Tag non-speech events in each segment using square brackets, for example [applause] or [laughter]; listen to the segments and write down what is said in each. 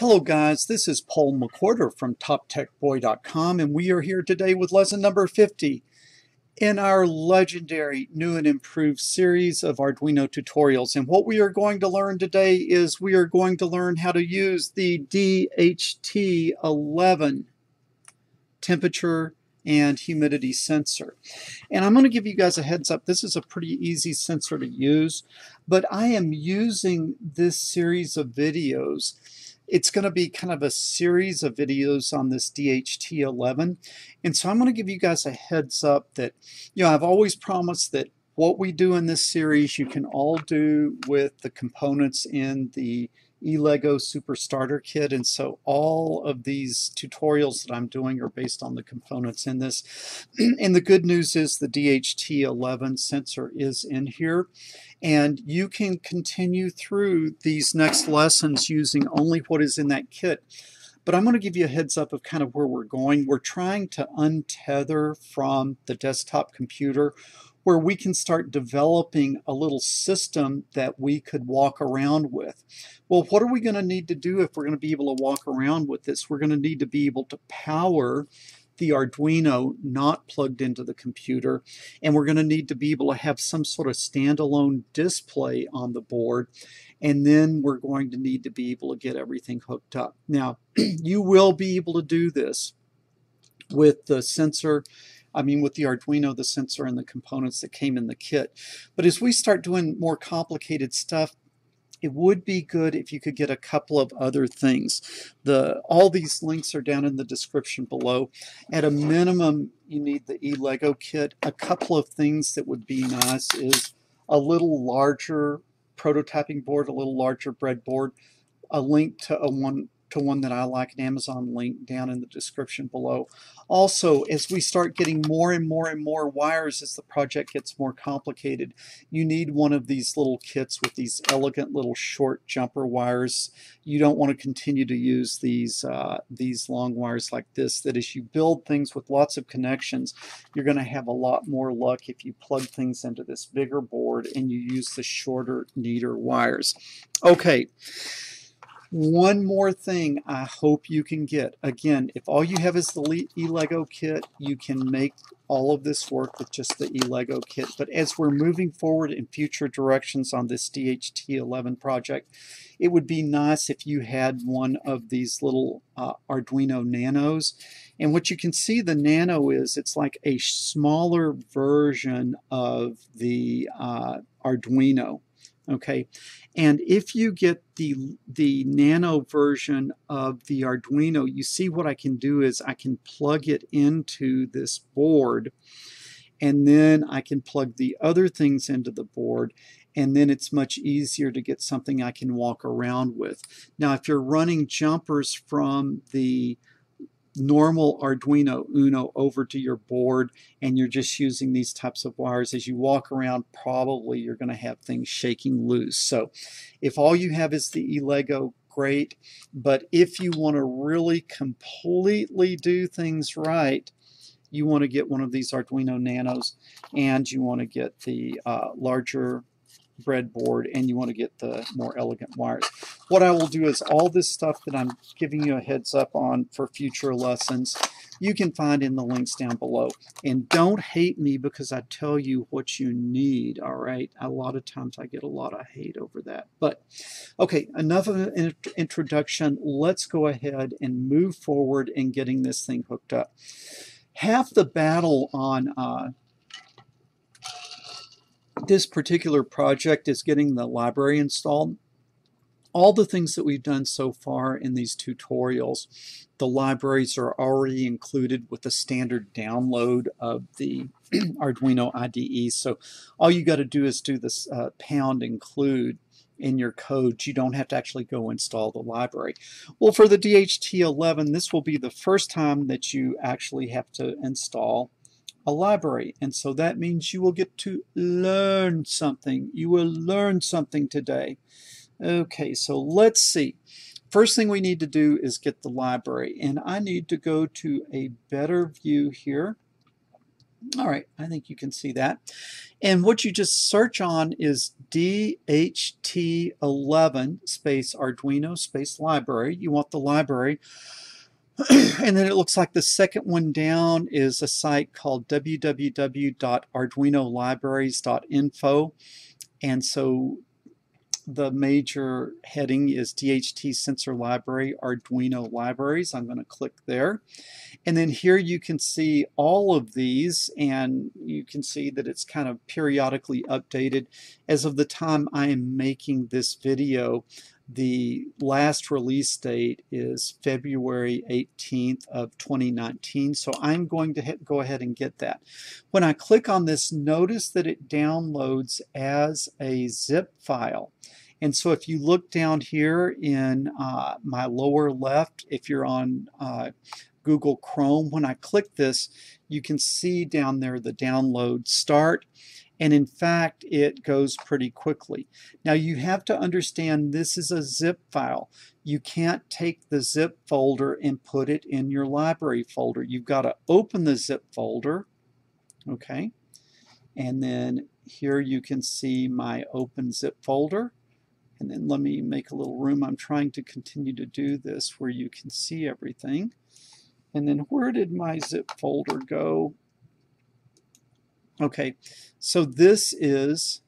Hello guys, this is Paul McWhorter from TopTechBoy.com and we are here today with lesson number 50 in our legendary new and improved series of Arduino tutorials. And what we are going to learn today is we are going to learn how to use the DHT11 temperature and humidity sensor. And I'm going to give you guys a heads up. This is a pretty easy sensor to use, but I am using this series of videos it's going to be kind of a series of videos on this DHT11. And so I'm going to give you guys a heads up that, you know, I've always promised that what we do in this series you can all do with the components in the Elegoo Super Starter Kit and so all of these tutorials that I'm doing are based on the components in this [clears throat] and the good news is the DHT11 sensor is in here and you can continue through these next lessons using only what is in that kit. But I'm going to give you a heads up of kind of where we're going. We're trying to untether from the desktop computer where we can start developing a little system that we could walk around with. Well, what are we going to need to do if we're going to be able to walk around with this? We're going to need to be able to power the Arduino not plugged into the computer and we're going to need to be able to have some sort of standalone display on the board and then we're going to need to be able to get everything hooked up. Now [clears throat] you will be able to do this with the sensor I mean with the Arduino, the sensor and the components that came in the kit. But as we start doing more complicated stuff, it would be good if you could get a couple of other things. The All these links are down in the description below. At a minimum, you need the Elegoo kit. A couple of things that would be nice is a little larger prototyping board, a little larger breadboard, a link to a one to one that I like, an Amazon link down in the description below. Also, as we start getting more and more and more wires as the project gets more complicated, you need one of these little kits with these elegant little short jumper wires. You don't want to continue to use these, uh, these long wires like this, that as you build things with lots of connections, you're going to have a lot more luck if you plug things into this bigger board and you use the shorter, neater wires. Okay. One more thing I hope you can get. Again, if all you have is the Elegoo kit, you can make all of this work with just the Elegoo kit. But as we're moving forward in future directions on this DHT11 project, it would be nice if you had one of these little uh, Arduino Nanos. And what you can see the Nano is, it's like a smaller version of the uh, Arduino okay and if you get the the nano version of the Arduino you see what I can do is I can plug it into this board and then I can plug the other things into the board and then it's much easier to get something I can walk around with. Now if you're running jumpers from the normal Arduino Uno over to your board and you're just using these types of wires. As you walk around probably you're going to have things shaking loose. So if all you have is the Elegoo great. But if you want to really completely do things right you want to get one of these Arduino Nanos and you want to get the uh, larger breadboard and you want to get the more elegant wires. What I will do is all this stuff that I'm giving you a heads up on for future lessons you can find in the links down below. And don't hate me because I tell you what you need, all right? A lot of times I get a lot of hate over that. But, okay, enough of an introduction. Let's go ahead and move forward in getting this thing hooked up. Half the battle on uh, this particular project is getting the library installed. All the things that we've done so far in these tutorials, the libraries are already included with the standard download of the [clears throat] Arduino IDE. So all you got to do is do this uh, pound include in your code. You don't have to actually go install the library. Well, for the DHT11, this will be the first time that you actually have to install a library. And so that means you will get to learn something. You will learn something today. Okay, so let's see. First thing we need to do is get the library. And I need to go to a better view here. All right, I think you can see that. And what you just search on is DHT11 space Arduino space library. You want the library. [clears throat] and then it looks like the second one down is a site called www.arduinolibraries.info. And so the major heading is DHT Sensor Library Arduino Libraries. I'm going to click there. And then here you can see all of these and you can see that it's kind of periodically updated. As of the time I am making this video, the last release date is February 18th of 2019, so I'm going to go ahead and get that. When I click on this, notice that it downloads as a zip file. And so if you look down here in uh, my lower left, if you're on uh, Google Chrome, when I click this, you can see down there the download start. And in fact, it goes pretty quickly. Now you have to understand this is a zip file. You can't take the zip folder and put it in your library folder. You've got to open the zip folder, okay? And then here you can see my open zip folder. And then let me make a little room. I'm trying to continue to do this where you can see everything. And then where did my zip folder go? Okay, so this is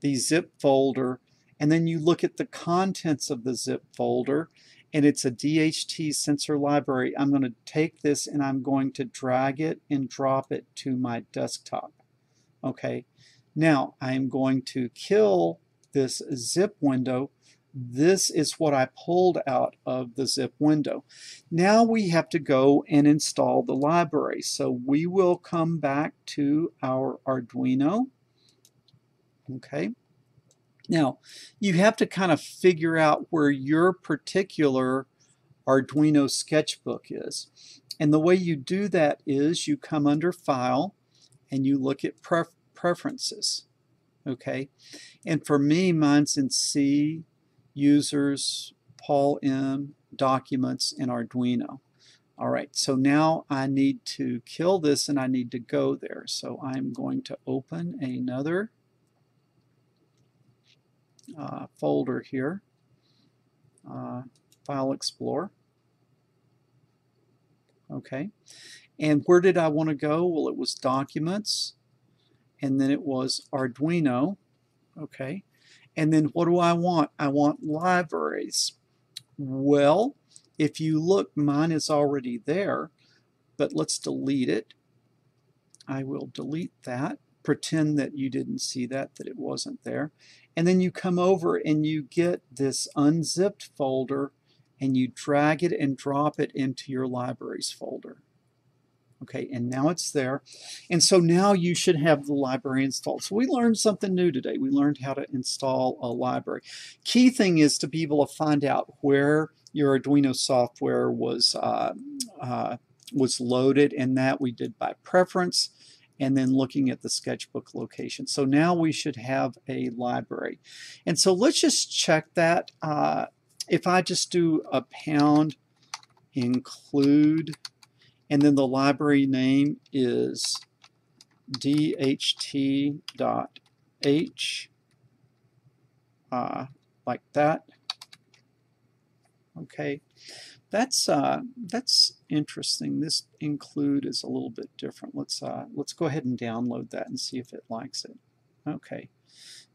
the zip folder. And then you look at the contents of the zip folder and it's a DHT sensor library. I'm going to take this and I'm going to drag it and drop it to my desktop. Okay, now I'm going to kill this zip window. This is what I pulled out of the zip window. Now we have to go and install the library. So we will come back to our Arduino. Okay. Now, you have to kind of figure out where your particular Arduino sketchbook is. And the way you do that is you come under File and you look at pref Preferences okay? And for me, mine's in C, Users, Paul M, Documents, and Arduino. All right, so now I need to kill this and I need to go there. So I'm going to open another uh, folder here, uh, File Explorer. Okay, and where did I want to go? Well, it was Documents, and then it was Arduino, okay? And then what do I want? I want libraries. Well, if you look, mine is already there, but let's delete it. I will delete that. Pretend that you didn't see that, that it wasn't there. And then you come over and you get this unzipped folder and you drag it and drop it into your libraries folder. Okay, and now it's there. And so now you should have the library installed. So we learned something new today. We learned how to install a library. Key thing is to be able to find out where your Arduino software was, uh, uh, was loaded, and that we did by preference and then looking at the sketchbook location. So now we should have a library. And so let's just check that. Uh, if I just do a pound include and then the library name is dht.h, uh, like that. Okay, that's uh, that's interesting. This include is a little bit different. Let's uh, let's go ahead and download that and see if it likes it. Okay,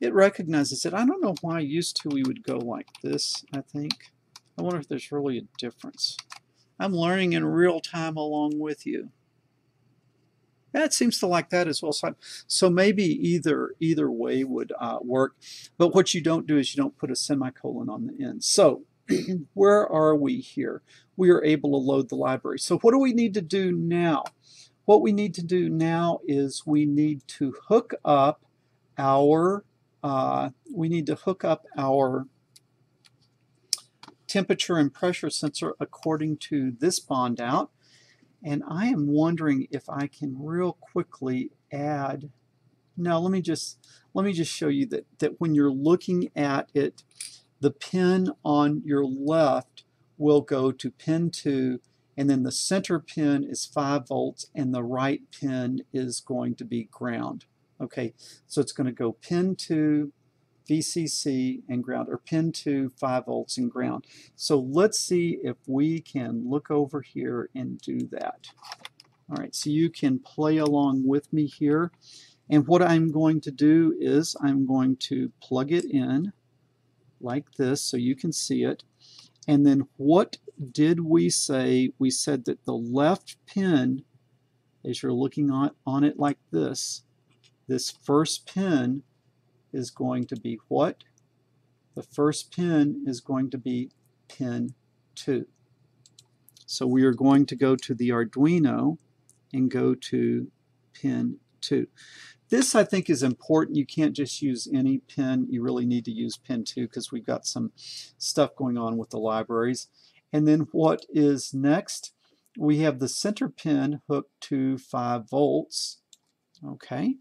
it recognizes it. I don't know why used to we would go like this. I think I wonder if there's really a difference. I'm learning in real time along with you. Yeah, seems to like that as well. So, so maybe either either way would uh, work. But what you don't do is you don't put a semicolon on the end. So [clears throat] where are we here? We are able to load the library. So what do we need to do now? What we need to do now is we need to hook up our uh, we need to hook up our temperature and pressure sensor according to this bond out. And I am wondering if I can real quickly add, no, let me just, let me just show you that, that when you're looking at it, the pin on your left will go to pin 2 and then the center pin is 5 volts and the right pin is going to be ground. Okay, so it's going to go pin 2, VCC and ground, or pin 2, 5 volts and ground. So let's see if we can look over here and do that. All right, so you can play along with me here. And what I'm going to do is I'm going to plug it in like this so you can see it. And then what did we say? We said that the left pin, as you're looking on, on it like this, this first pin is going to be what? The first pin is going to be pin 2. So we are going to go to the Arduino and go to pin 2. This I think is important. You can't just use any pin. You really need to use pin 2 because we've got some stuff going on with the libraries. And then what is next? We have the center pin hooked to 5 volts. Okay.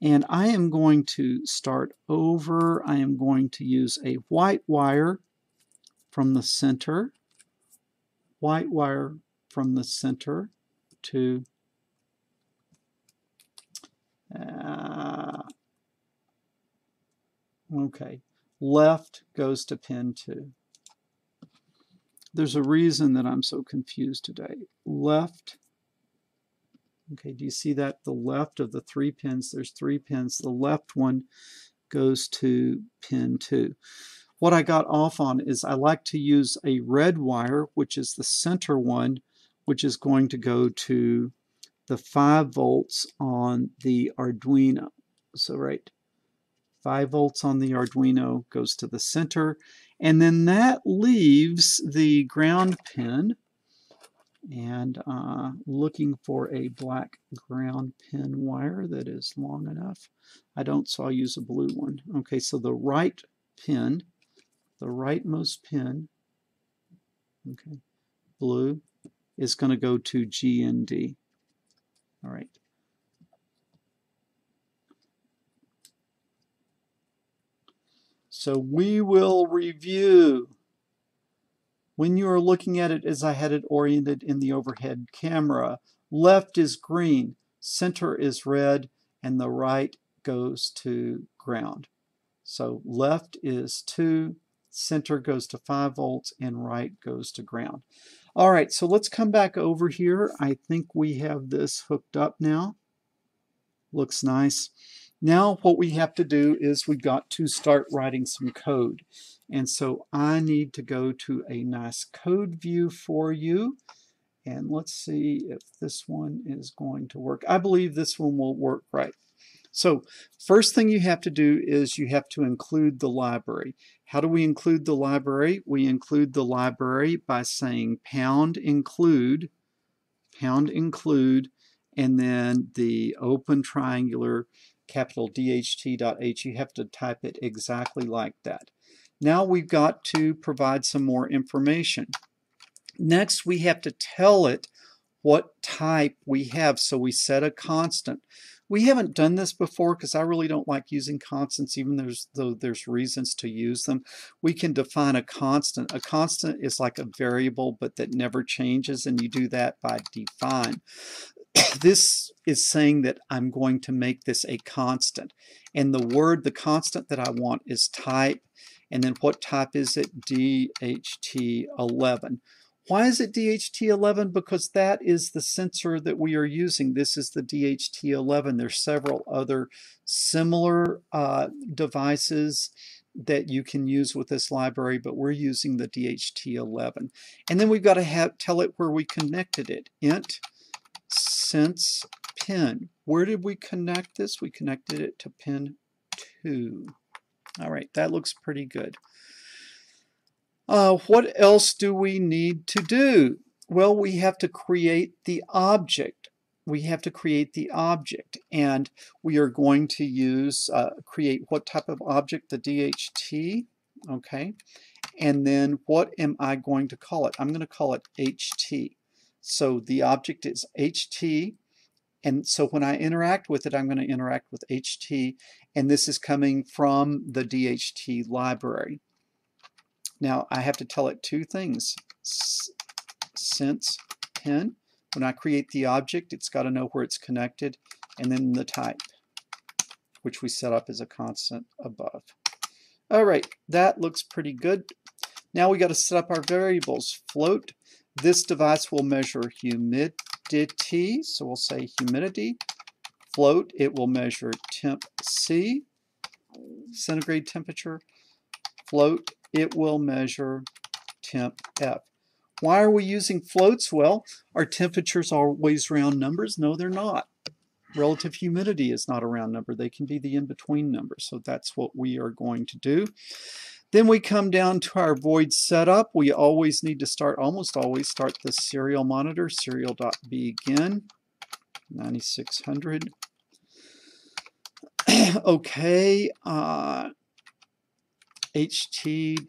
And I am going to start over. I am going to use a white wire from the center, white wire from the center to uh, okay, left goes to pin 2. There's a reason that I'm so confused today. Left Okay, do you see that? The left of the three pins, there's three pins. The left one goes to pin 2. What I got off on is I like to use a red wire, which is the center one, which is going to go to the 5 volts on the Arduino. So right, 5 volts on the Arduino goes to the center, and then that leaves the ground pin, and uh, looking for a black ground pin wire that is long enough. I don't, so I'll use a blue one. Okay, so the right pin, the rightmost pin, okay, blue, is going to go to GND. All right. So we will review when you are looking at it as I had it oriented in the overhead camera, left is green, center is red, and the right goes to ground. So left is 2, center goes to 5 volts, and right goes to ground. All right, so let's come back over here. I think we have this hooked up now. Looks nice. Now what we have to do is we've got to start writing some code. And so I need to go to a nice code view for you. And let's see if this one is going to work. I believe this one will work right. So first thing you have to do is you have to include the library. How do we include the library? We include the library by saying pound include, pound include, and then the open triangular capital DHT.H. You have to type it exactly like that. Now we've got to provide some more information. Next, we have to tell it what type we have. So we set a constant. We haven't done this before because I really don't like using constants, even there's, though there's reasons to use them. We can define a constant. A constant is like a variable, but that never changes, and you do that by define. This is saying that I'm going to make this a constant. And the word, the constant that I want is type. And then what type is it? DHT11. Why is it DHT11? Because that is the sensor that we are using. This is the DHT11. There's several other similar uh, devices that you can use with this library, but we're using the DHT11. And then we've got to have, tell it where we connected it. int sense pin. Where did we connect this? We connected it to pin 2. All right, that looks pretty good. Uh, what else do we need to do? Well, we have to create the object. We have to create the object, and we are going to use, uh, create what type of object? The DHT, okay? And then what am I going to call it? I'm going to call it HT. So the object is HT, and so when I interact with it, I'm going to interact with HT, and this is coming from the DHT library. Now I have to tell it two things. Sense pin. When I create the object, it's got to know where it's connected, and then the type, which we set up as a constant above. All right, that looks pretty good. Now we got to set up our variables. Float, this device will measure humidity, so we'll say humidity. Float, it will measure temp C, centigrade temperature. Float, it will measure temp F. Why are we using floats? Well, our temperatures are always round numbers. No, they're not. Relative humidity is not a round number. They can be the in-between numbers. So that's what we are going to do. Then we come down to our void setup. We always need to start, almost always start the serial monitor, serial.begin, 9600. [clears throat] okay, uh, ht.begin.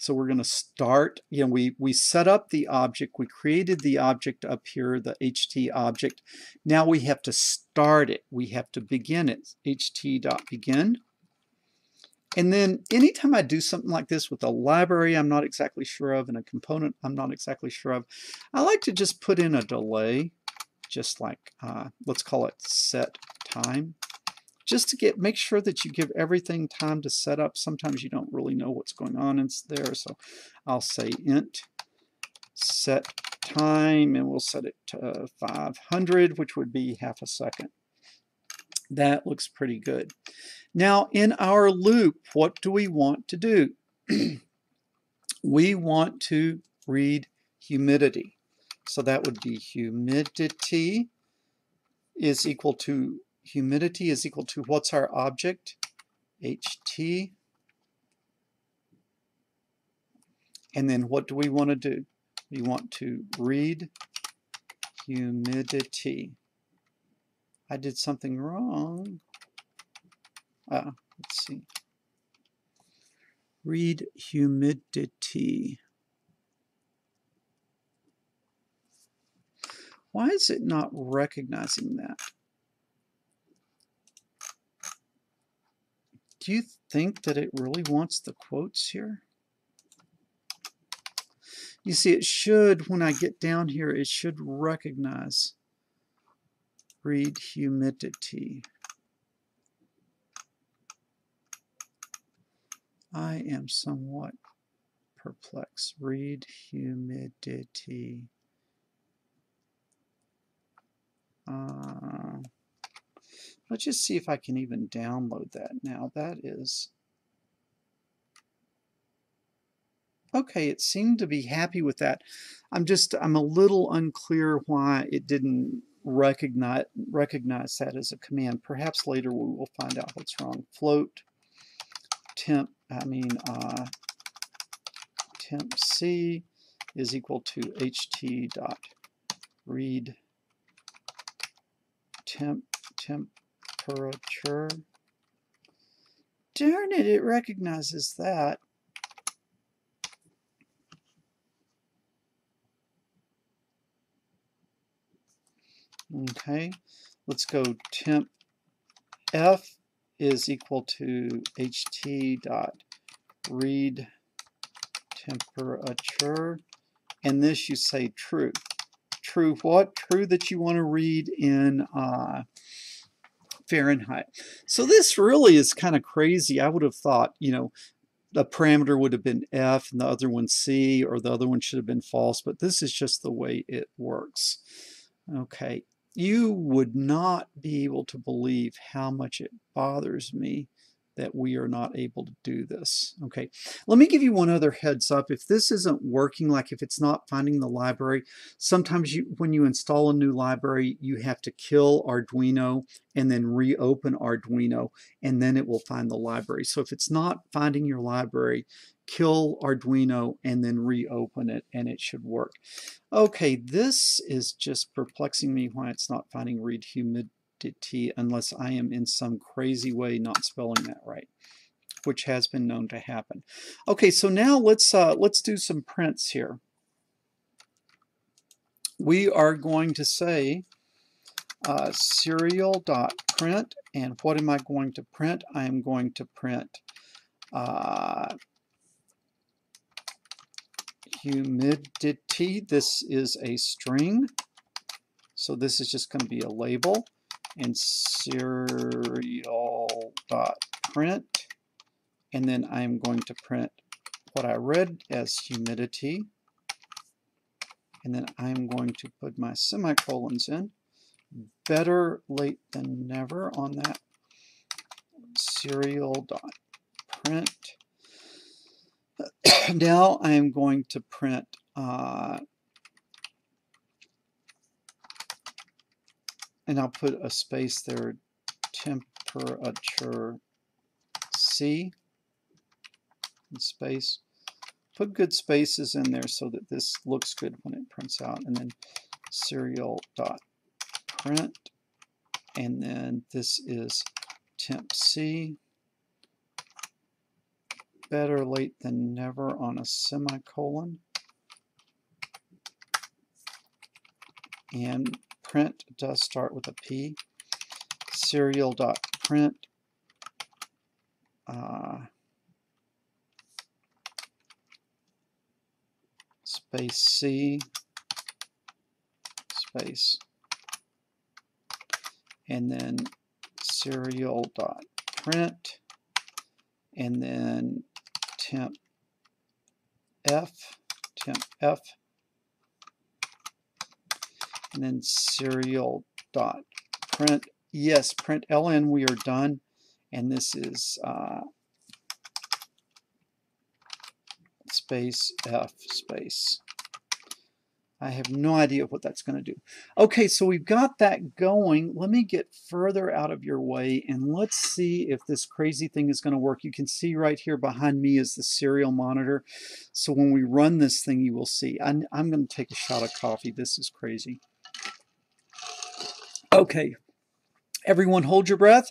So we're going to start, you know, we, we set up the object, we created the object up here, the ht object. Now we have to start it. We have to begin it, ht.begin. And then anytime I do something like this with a library I'm not exactly sure of and a component I'm not exactly sure of, I like to just put in a delay, just like, uh, let's call it set time just to get make sure that you give everything time to set up. Sometimes you don't really know what's going on in there, so I'll say int set time, and we'll set it to 500, which would be half a second. That looks pretty good. Now, in our loop, what do we want to do? [clears throat] we want to read humidity. So that would be humidity is equal to humidity is equal to what's our object? HT. And then what do we want to do? We want to read humidity. I did something wrong. Uh, let's see. Read humidity. Why is it not recognizing that? do you think that it really wants the quotes here? You see, it should, when I get down here, it should recognize read humidity. I am somewhat perplexed. Read humidity. Uh, Let's just see if I can even download that now. That is... Okay, it seemed to be happy with that. I'm just, I'm a little unclear why it didn't recognize, recognize that as a command. Perhaps later we will find out what's wrong. Float temp, I mean, uh, temp C is equal to ht dot read temp temp temperature. Darn it, it recognizes that. Okay, let's go temp F is equal to ht dot read temperature and this you say true. True what? True that you want to read in uh, Fahrenheit. So this really is kind of crazy. I would have thought, you know, the parameter would have been F and the other one C, or the other one should have been false, but this is just the way it works. Okay, you would not be able to believe how much it bothers me that we are not able to do this. Okay, let me give you one other heads up. If this isn't working, like if it's not finding the library, sometimes you, when you install a new library, you have to kill Arduino and then reopen Arduino, and then it will find the library. So if it's not finding your library, kill Arduino and then reopen it and it should work. Okay, this is just perplexing me why it's not finding read humidity unless I am in some crazy way not spelling that right, which has been known to happen. Okay, so now let's uh, let's do some prints here. We are going to say uh, serial.print, and what am I going to print? I am going to print uh, humidity. This is a string. So this is just going to be a label and serial dot print. And then I'm going to print what I read as humidity. And then I'm going to put my semicolons in. Better late than never on that serial dot print. Now I'm going to print uh, and I'll put a space there temperature C. Space put good spaces in there so that this looks good when it prints out and then serial dot print. And then this is temp C better late than never on a semicolon. And print does start with a P. Serial dot print uh, space C space and then serial dot print and then temp F temp F and then serial dot print yes print ln we are done and this is uh, space F space. I have no idea what that's going to do. Okay, so we've got that going. Let me get further out of your way and let's see if this crazy thing is going to work. You can see right here behind me is the serial monitor. So when we run this thing, you will see. I'm, I'm going to take a shot of coffee. This is crazy. Okay, everyone hold your breath.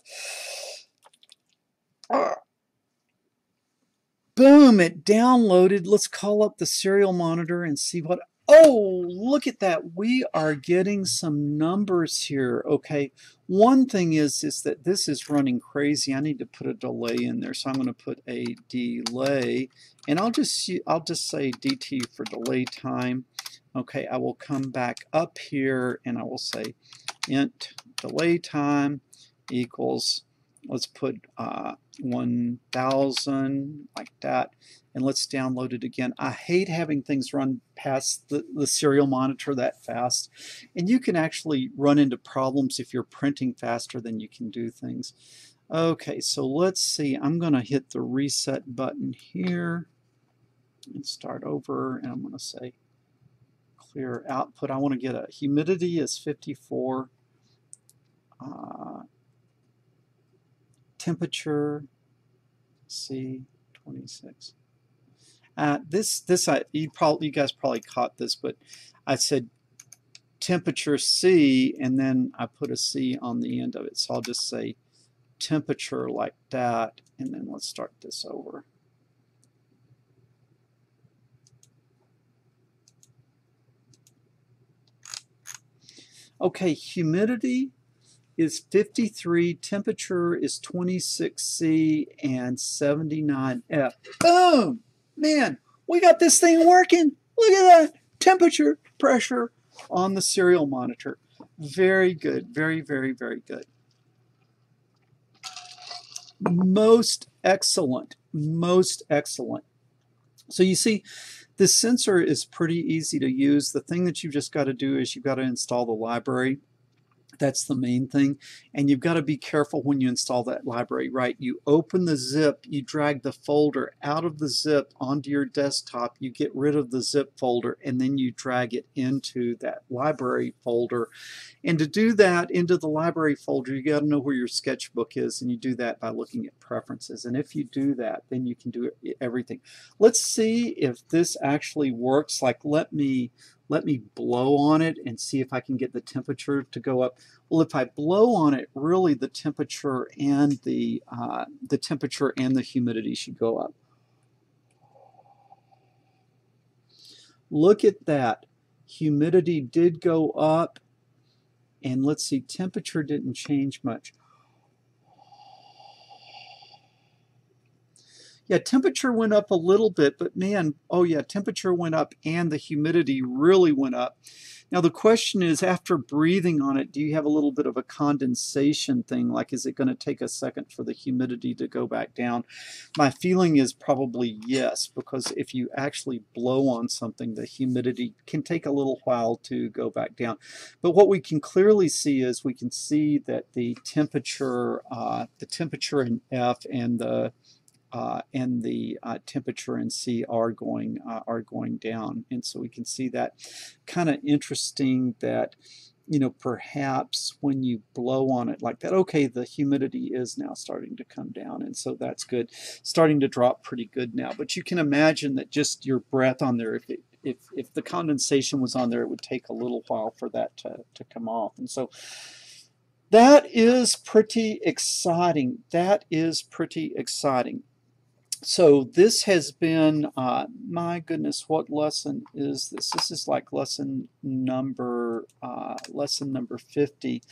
Boom, it downloaded. Let's call up the serial monitor and see what, oh, look at that. We are getting some numbers here. Okay, one thing is, is that this is running crazy. I need to put a delay in there. So I'm going to put a delay and I'll just, I'll just say DT for delay time. Okay, I will come back up here and I will say int delay time equals let's put uh, 1000 like that and let's download it again. I hate having things run past the, the serial monitor that fast and you can actually run into problems if you're printing faster than you can do things. Okay, so let's see. I'm going to hit the reset button here and start over and I'm going to say clear output. I want to get a humidity is 54. Uh, temperature, C, 26. Uh, this, this I, you, probably, you guys probably caught this, but I said temperature C, and then I put a C on the end of it. So I'll just say temperature like that, and then let's start this over. Okay, humidity is 53, temperature is 26C and 79F. Boom! Man, we got this thing working. Look at that. Temperature, pressure on the serial monitor. Very good. Very, very, very good. Most excellent. Most excellent. So you see, this sensor is pretty easy to use. The thing that you've just got to do is you've got to install the library. That's the main thing. And you've got to be careful when you install that library, right? You open the zip, you drag the folder out of the zip onto your desktop, you get rid of the zip folder, and then you drag it into that library folder. And to do that into the library folder, you got to know where your sketchbook is, and you do that by looking at preferences. And if you do that, then you can do everything. Let's see if this actually works. Like, let me let me blow on it and see if I can get the temperature to go up. Well, if I blow on it, really the temperature and the, uh, the temperature and the humidity should go up. Look at that. Humidity did go up. And let's see, temperature didn't change much. Yeah, temperature went up a little bit, but man, oh yeah, temperature went up and the humidity really went up. Now the question is, after breathing on it, do you have a little bit of a condensation thing? Like, is it going to take a second for the humidity to go back down? My feeling is probably yes, because if you actually blow on something, the humidity can take a little while to go back down. But what we can clearly see is we can see that the temperature, uh, the temperature in F and the uh, and the uh, temperature in C are going uh, are going down, and so we can see that kind of interesting that you know perhaps when you blow on it like that, okay, the humidity is now starting to come down, and so that's good, starting to drop pretty good now. But you can imagine that just your breath on there, if it if if the condensation was on there, it would take a little while for that to to come off, and so. That is pretty exciting. That is pretty exciting so this has been, uh, my goodness, what lesson is this? This is like lesson number, uh, lesson number 50.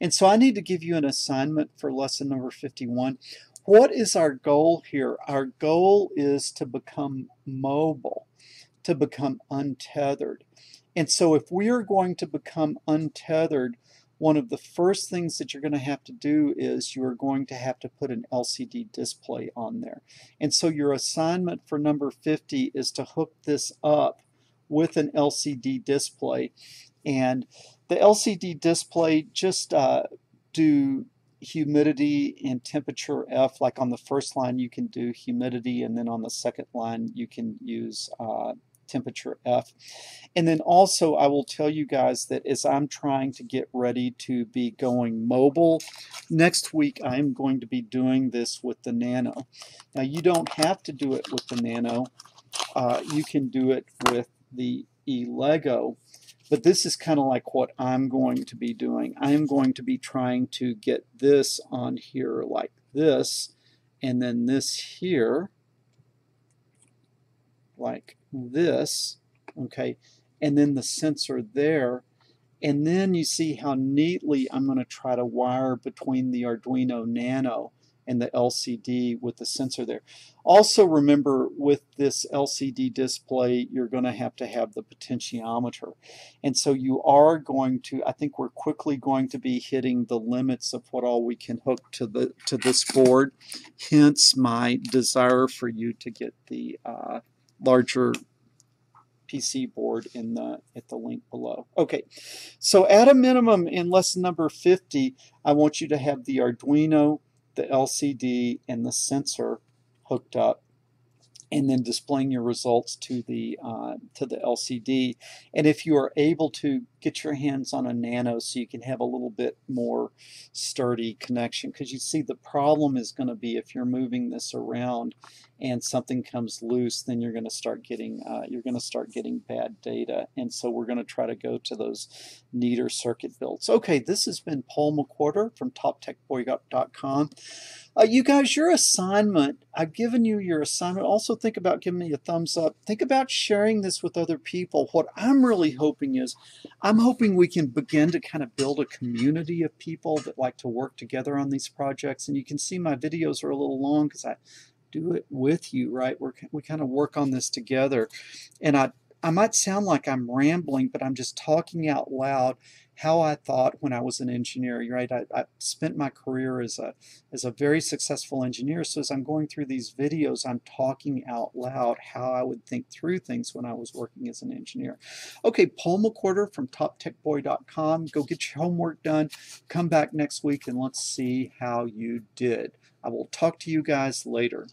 And so I need to give you an assignment for lesson number 51. What is our goal here? Our goal is to become mobile, to become untethered. And so if we are going to become untethered, one of the first things that you're going to have to do is you are going to have to put an LCD display on there. And so your assignment for number 50 is to hook this up with an LCD display. And the LCD display just uh, do humidity and temperature F like on the first line you can do humidity and then on the second line you can use uh, temperature F. And then also I will tell you guys that as I'm trying to get ready to be going mobile, next week I'm going to be doing this with the Nano. Now you don't have to do it with the Nano. Uh, you can do it with the Elegoo. But this is kind of like what I'm going to be doing. I am going to be trying to get this on here like this, and then this here like this, okay, and then the sensor there. And then you see how neatly I'm going to try to wire between the Arduino Nano and the LCD with the sensor there. Also remember with this LCD display you're going to have to have the potentiometer and so you are going to I think we're quickly going to be hitting the limits of what all we can hook to the to this board hence my desire for you to get the uh, larger PC board in the at the link below. Okay, so at a minimum in lesson number 50, I want you to have the Arduino, the LCD, and the sensor hooked up and then displaying your results to the uh, to the LCD. And if you are able to get your hands on a Nano so you can have a little bit more sturdy connection, because you see the problem is going to be if you're moving this around and something comes loose, then you're going to start getting uh, you're going to start getting bad data. And so we're going to try to go to those neater circuit builds. Okay, this has been Paul McWhorter from TopTechBoy.com. Uh, you guys, your assignment, I've given you your assignment. Also think about giving me a thumbs up. Think about sharing this with other people. What I'm really hoping is, I'm hoping we can begin to kind of build a community of people that like to work together on these projects. And you can see my videos are a little long because I do it with you, right? We're, we kind of work on this together. And I, I might sound like I'm rambling, but I'm just talking out loud how I thought when I was an engineer. Right, I, I, spent my career as a as a very successful engineer. So as I'm going through these videos, I'm talking out loud how I would think through things when I was working as an engineer. Okay, Paul McWhorter from TopTechBoy.com. Go get your homework done. Come back next week and let's see how you did. I will talk to you guys later.